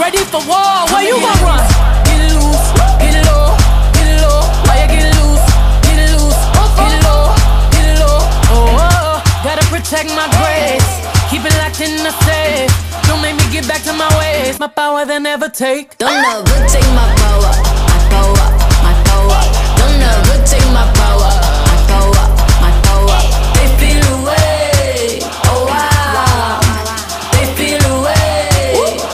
ready for war. Where you gonna run? Get it loose, get it low, get it low. Why you get it loose, get it loose, get it low, get it low. Oh, oh, oh. gotta protect my grace. Keep it locked in the safe. Don't make me get back to my ways. My power they never take. Don't ever. Don't ever take my power.